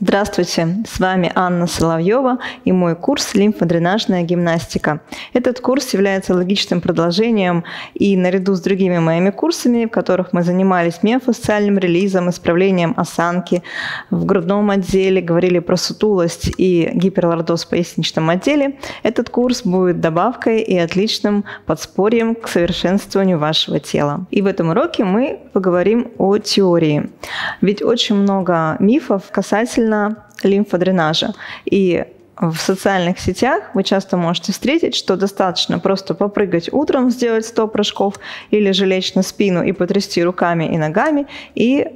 Здравствуйте, с вами Анна Соловьева и мой курс «Лимфодренажная гимнастика». Этот курс является логичным продолжением и наряду с другими моими курсами, в которых мы занимались миофасциальным релизом, исправлением осанки в грудном отделе, говорили про сутулость и гиперлордоз в поясничном отделе, этот курс будет добавкой и отличным подспорьем к совершенствованию вашего тела. И в этом уроке мы поговорим о теории. Ведь очень много мифов касательно касательно лимфодренажа. И в социальных сетях вы часто можете встретить, что достаточно просто попрыгать утром, сделать 100 прыжков или же лечь на спину и потрясти руками и ногами, и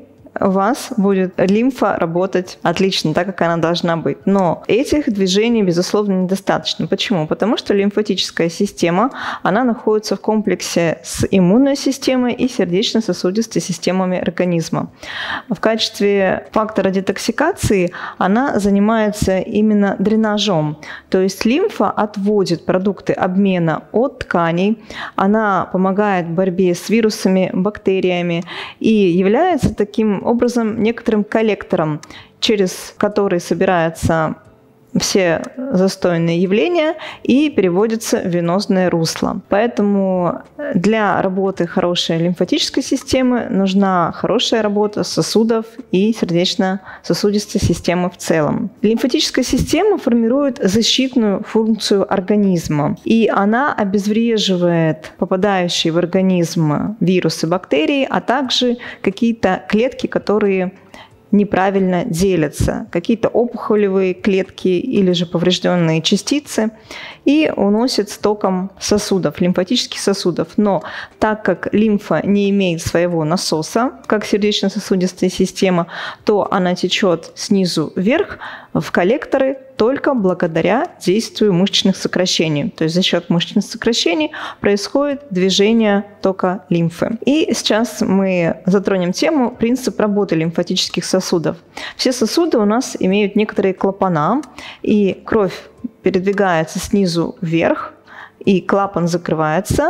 у вас будет лимфа работать отлично, так как она должна быть. Но этих движений, безусловно, недостаточно. Почему? Потому что лимфатическая система, она находится в комплексе с иммунной системой и сердечно-сосудистой системами организма. В качестве фактора детоксикации она занимается именно дренажом. То есть лимфа отводит продукты обмена от тканей, она помогает в борьбе с вирусами, бактериями и является таким образом некоторым коллектором, через который собирается все застойные явления и переводится в венозное русло. Поэтому для работы хорошей лимфатической системы нужна хорошая работа сосудов и сердечно-сосудистой системы в целом. Лимфатическая система формирует защитную функцию организма, и она обезвреживает попадающие в организм вирусы, бактерии, а также какие-то клетки, которые неправильно делятся, какие-то опухолевые клетки или же поврежденные частицы, и уносит стоком сосудов, лимфатических сосудов. Но так как лимфа не имеет своего насоса, как сердечно-сосудистая система, то она течет снизу вверх в коллекторы только благодаря действию мышечных сокращений. То есть за счет мышечных сокращений происходит движение тока лимфы. И сейчас мы затронем тему принцип работы лимфатических сосудов. Все сосуды у нас имеют некоторые клапана, и кровь передвигается снизу вверх, и клапан закрывается,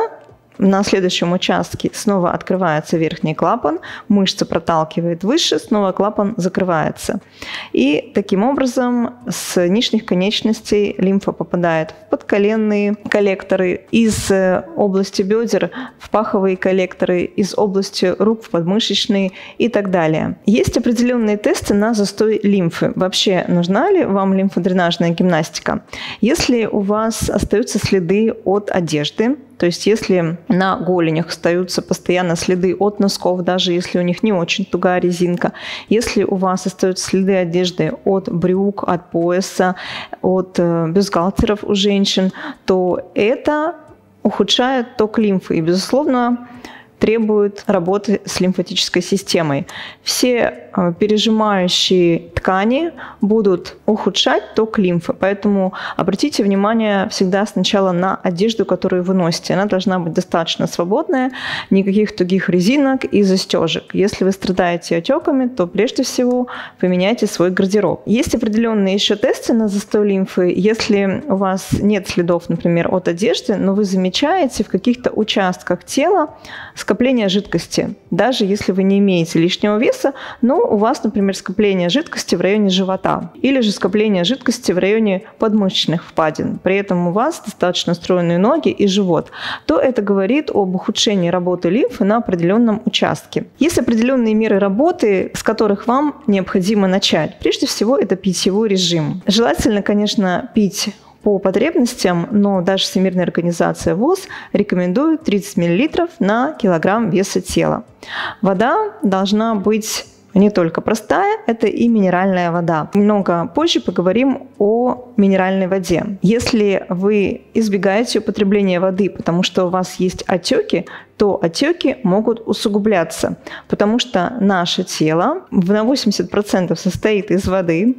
на следующем участке снова открывается верхний клапан, мышца проталкивает выше, снова клапан закрывается. И таким образом с нижних конечностей лимфа попадает в подколенные коллекторы, из э, области бедер в паховые коллекторы, из области рук в подмышечные и так далее. Есть определенные тесты на застой лимфы. Вообще, нужна ли вам лимфодренажная гимнастика? Если у вас остаются следы от одежды, то есть если на голенях остаются постоянно следы от носков, даже если у них не очень тугая резинка, если у вас остаются следы одежды от брюк, от пояса, от э, бюстгальтеров у женщин, то это ухудшает ток лимфы. И, безусловно, требует работы с лимфатической системой. Все э, пережимающие ткани будут ухудшать ток лимфы, поэтому обратите внимание всегда сначала на одежду, которую вы носите. Она должна быть достаточно свободная, никаких тугих резинок и застежек. Если вы страдаете отеками, то прежде всего поменяйте свой гардероб. Есть определенные еще тесты на застой лимфы. Если у вас нет следов, например, от одежды, но вы замечаете в каких-то участках тела, скопление жидкости, даже если вы не имеете лишнего веса, но у вас, например, скопление жидкости в районе живота или же скопление жидкости в районе подмышечных впадин, при этом у вас достаточно стройные ноги и живот, то это говорит об ухудшении работы лимфы на определенном участке. Есть определенные меры работы, с которых вам необходимо начать. Прежде всего, это питьевой режим. Желательно, конечно, пить по потребностям, но даже Всемирная организация ВОЗ рекомендует 30 мл на килограмм веса тела. Вода должна быть не только простая, это и минеральная вода. Много позже поговорим о минеральной воде. Если вы избегаете употребления воды, потому что у вас есть отеки, то отеки могут усугубляться, потому что наше тело на 80% состоит из воды,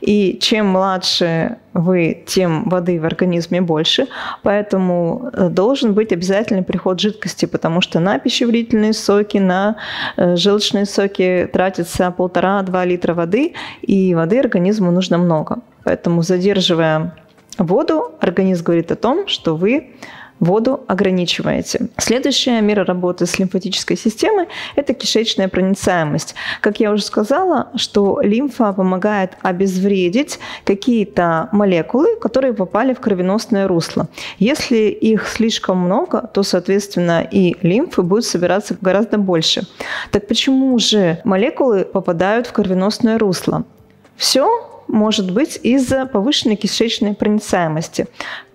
и чем младше вы, тем воды в организме больше, поэтому э, должен быть обязательный приход жидкости, потому что на пищеварительные соки, на э, желчные соки тратится полтора-два литра воды, и воды организму нужно много. Поэтому задерживая воду, организм говорит о том, что вы воду ограничиваете. Следующая мера работы с лимфатической системой – это кишечная проницаемость. Как я уже сказала, что лимфа помогает обезвредить какие-то молекулы, которые попали в кровеносное русло. Если их слишком много, то, соответственно, и лимфы будет собираться гораздо больше. Так почему же молекулы попадают в кровеносное русло? Все может быть из-за повышенной кишечной проницаемости.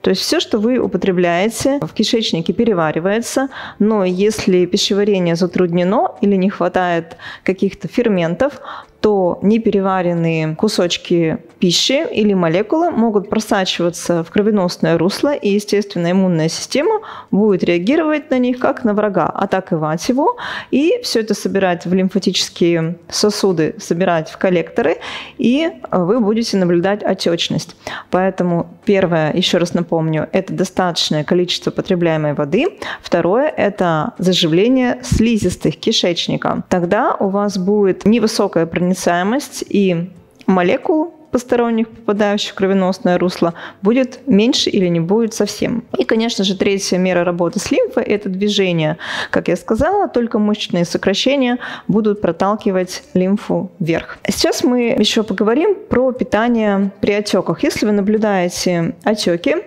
То есть все, что вы употребляете, в кишечнике переваривается, но если пищеварение затруднено или не хватает каких-то ферментов, то непереваренные кусочки пищи или молекулы могут просачиваться в кровеносное русло, и, естественно, иммунная система будет реагировать на них как на врага, атаковать его, и все это собирать в лимфатические сосуды, собирать в коллекторы, и вы будете наблюдать отечность. Поэтому первое, еще раз напомню, это достаточное количество потребляемой воды. Второе – это заживление слизистых кишечника. Тогда у вас будет невысокая проницаемость и молекул посторонних, попадающих в кровеносное русло, будет меньше или не будет совсем. И, конечно же, третья мера работы с лимфой – это движение. Как я сказала, только мышечные сокращения будут проталкивать лимфу вверх. Сейчас мы еще поговорим про питание при отеках. Если вы наблюдаете отеки,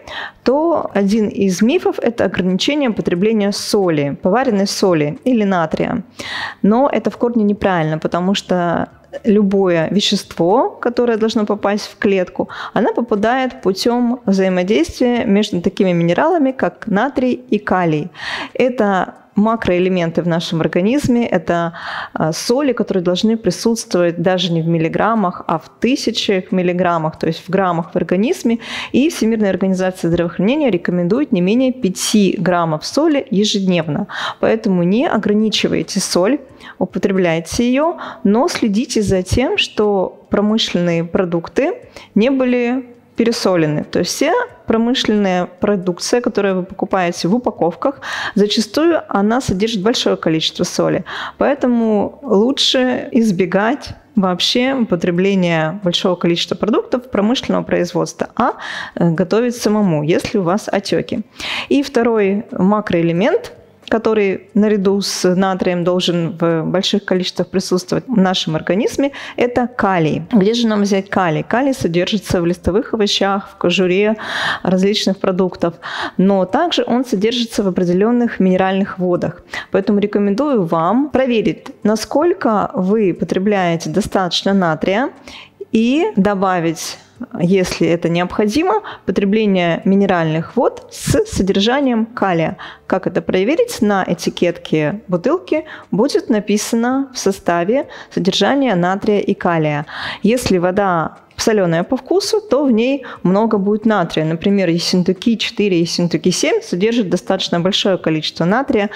то один из мифов – это ограничение потребления соли, поваренной соли или натрия. Но это в корне неправильно, потому что любое вещество, которое должно попасть в клетку, она попадает путем взаимодействия между такими минералами, как натрий и калий. Это макроэлементы в нашем организме. Это а, соли, которые должны присутствовать даже не в миллиграммах, а в тысячах миллиграммах, то есть в граммах в организме. И Всемирная организация здравоохранения рекомендует не менее 5 граммов соли ежедневно. Поэтому не ограничивайте соль, употребляйте ее, но следите за тем, что промышленные продукты не были пересолены. То есть все промышленная продукция, которую вы покупаете в упаковках, зачастую она содержит большое количество соли. Поэтому лучше избегать вообще употребления большого количества продуктов промышленного производства, а э, готовить самому, если у вас отеки. И второй макроэлемент который наряду с натрием должен в больших количествах присутствовать в нашем организме, это калий. Где же нам взять калий? Калий содержится в листовых овощах, в кожуре различных продуктов, но также он содержится в определенных минеральных водах. Поэтому рекомендую вам проверить, насколько вы потребляете достаточно натрия и добавить если это необходимо, потребление минеральных вод с содержанием калия. Как это проверить? На этикетке бутылки будет написано в составе содержание натрия и калия. Если вода соленая по вкусу, то в ней много будет натрия. Например, Ессентуки 4 и Ессентуки 7 содержат достаточно большое количество натрия,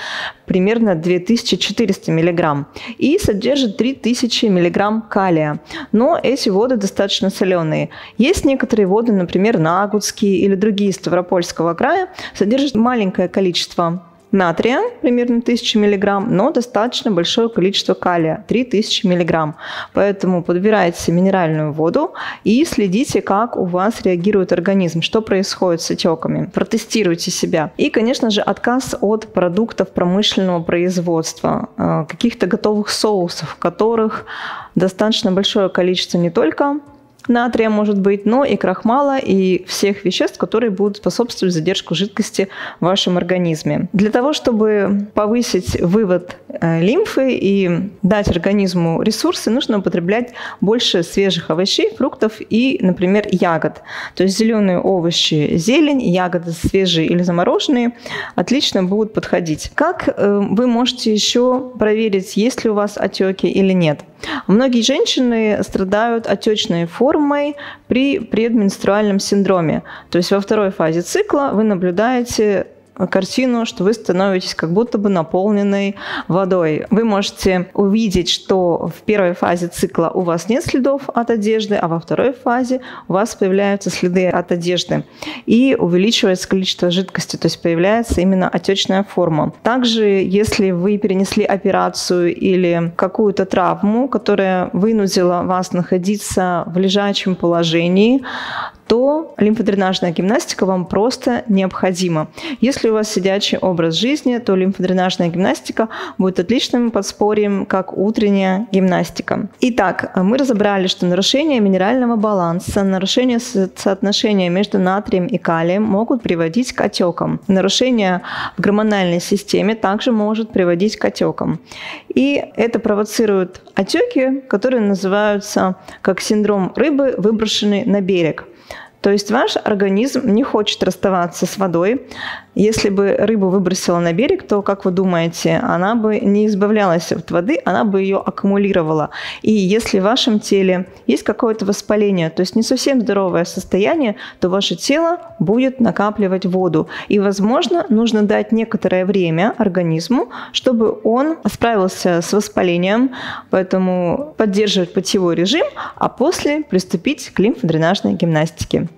примерно 2400 мг, и содержит 3000 мг калия. Но эти воды достаточно соленые. Есть некоторые воды, например, Нагутские или другие Ставропольского края, содержат маленькое количество натрия, примерно 1000 мг, но достаточно большое количество калия, 3000 мг. Поэтому подбирайте минеральную воду и следите, как у вас реагирует организм, что происходит с отеками. Протестируйте себя. И, конечно же, отказ от продуктов промышленного производства, э, каких-то готовых соусов, в которых достаточно большое количество не только натрия может быть, но и крахмала, и всех веществ, которые будут способствовать задержку жидкости в вашем организме. Для того, чтобы повысить вывод э, лимфы и дать организму ресурсы, нужно употреблять больше свежих овощей, фруктов и, например, ягод. То есть зеленые овощи, зелень, ягоды свежие или замороженные отлично будут подходить. Как э, вы можете еще проверить, есть ли у вас отеки или нет? Многие женщины страдают отечной формой при предменструальном синдроме. То есть во второй фазе цикла вы наблюдаете картину, что вы становитесь как будто бы наполненной водой. Вы можете увидеть, что в первой фазе цикла у вас нет следов от одежды, а во второй фазе у вас появляются следы от одежды. И увеличивается количество жидкости, то есть появляется именно отечная форма. Также, если вы перенесли операцию или какую-то травму, которая вынудила вас находиться в лежачем положении, то лимфодренажная гимнастика вам просто необходима. Если у вас сидячий образ жизни, то лимфодренажная гимнастика будет отличным подспорьем, как утренняя гимнастика. Итак, мы разобрали, что нарушение минерального баланса, нарушение соотношения между натрием и калием могут приводить к отекам. Нарушение в гормональной системе также может приводить к отекам. И это провоцирует отеки, которые называются как синдром рыбы, выброшенной на берег. То есть ваш организм не хочет расставаться с водой, если бы рыбу выбросила на берег, то, как вы думаете, она бы не избавлялась от воды, она бы ее аккумулировала. И если в вашем теле есть какое-то воспаление, то есть не совсем здоровое состояние, то ваше тело будет накапливать воду. И, возможно, нужно дать некоторое время организму, чтобы он справился с воспалением, поэтому поддерживать питьевой режим, а после приступить к лимфодренажной гимнастике.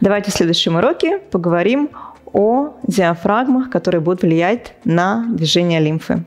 Давайте в следующем уроке поговорим о диафрагмах, которые будут влиять на движение лимфы.